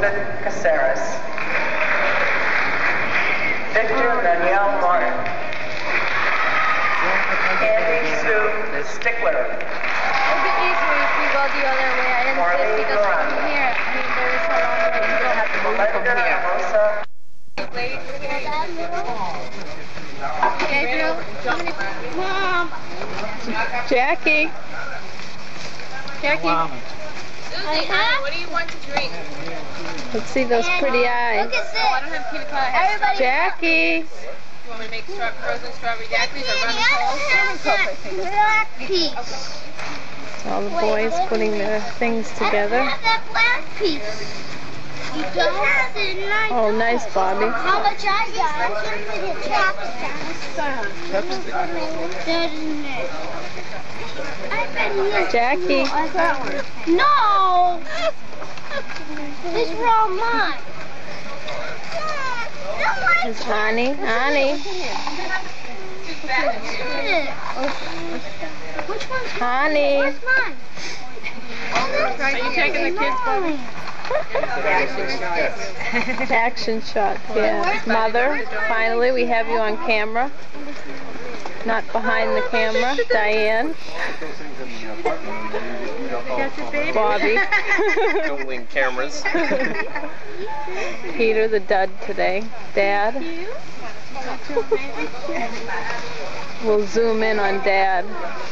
Elizabeth Caceres. Victor Danielle Martin. Andy Sue Stickler. It'd be easier if we go the other way. I Marlene insist because Moran. from here, I mean, there is a long way to go. have to move from Melinda here. Rosa Gabriel, Mom. Jackie. Jackie. Susie, honey, what do you want to drink? Let's see those pretty eyes. Look at Oh, I don't have peanut butter. Everybody. Jackie. You want me to make stra- frozen strawberry daiquiris or rum and coke? have that black piece. All the boys putting their things together. don't have that black piece. You don't have it. Oh, nice, Bobby. How much I got? Chapstick. That Jackie. I got one. No! This were all mine. No, I There's Annie. Annie. Which one's Honey. Where's mine? Are you taking the kids, Bobby? Action shot. Yeah. Mother, finally we have you on camera. Not behind the camera. Diane. Bobby. Dueling cameras. Peter the dud today. Dad. We'll zoom in on Dad.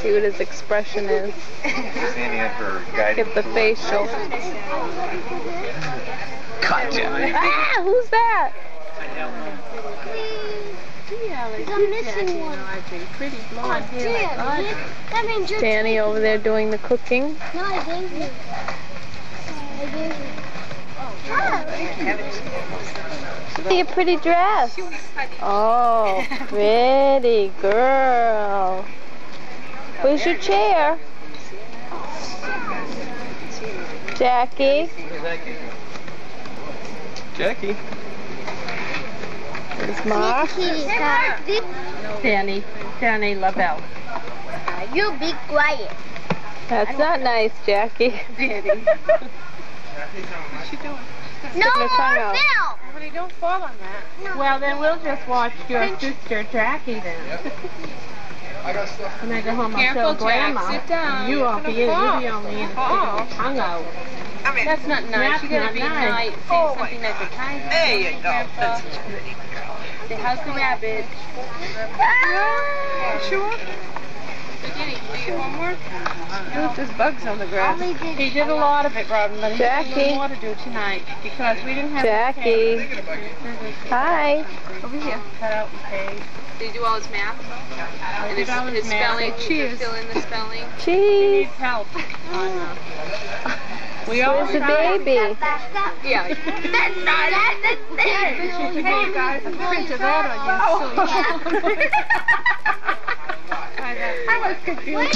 See what his expression is. Sandy and her guide. Give the facial. Gotcha. Ah, who's that? I'm missing one. Oh, damn. That means you're Danny over there doing the cooking. No, I gave you. Oh, I gave you. See a pretty dress. Oh, pretty girl. Where's your chair? Jackie. Jackie. There's Mark. Danny, Danny LaBelle. You be quiet. That's not nice, Jackie. Danny. No Sticking her tongue more out. film. Honey, don't fall on that. Well, then we'll just watch your sister Jackie then. When I go home, I'll Careful, tell Grandma. Jack. Sit down. You You're won't be gonna in. fall. You'll be only in Fall. sticking your tongue out. That's not nice. That's you gotta be nice. nice. Say something nice like, hi, There you go. Grandpa. Say, how's the rabbit? Sure. Jenny, do your homework? There's bugs on the grass. Did He did a lot of it, Robin, but he had a Jackie. little more to do tonight because we didn't have Jackie. Hi. over here cut out and paste. Did he do all his math? And his, did all his his math. spelling? Cheers. Fill in the spelling. Cheese. Help. On, uh, we all Where's the baby? Yeah. That's not that's thing. Hey, guys, a picture that on you. Oh. I was confused.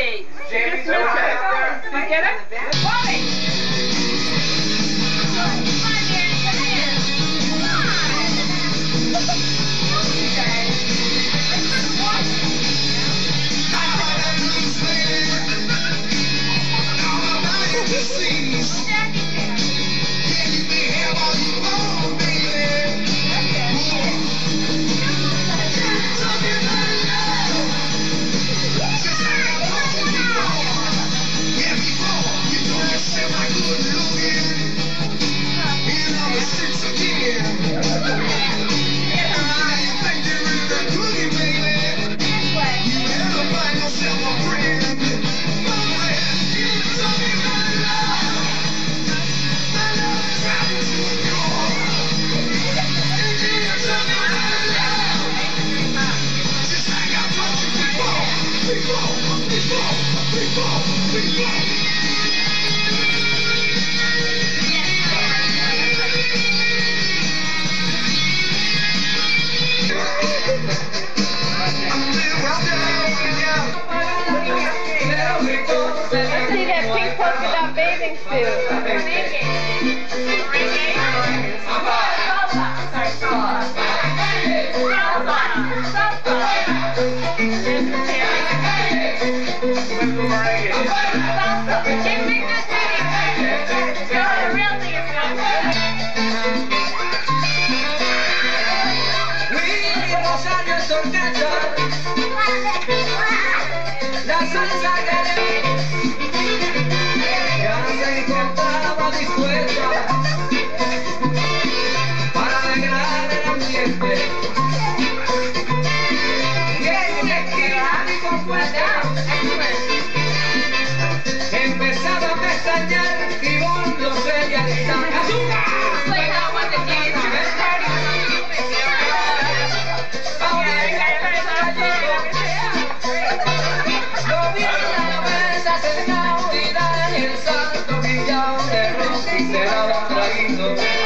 Just miss it. You get it? See that pink polka dot bathing suit. si te daba un traguito.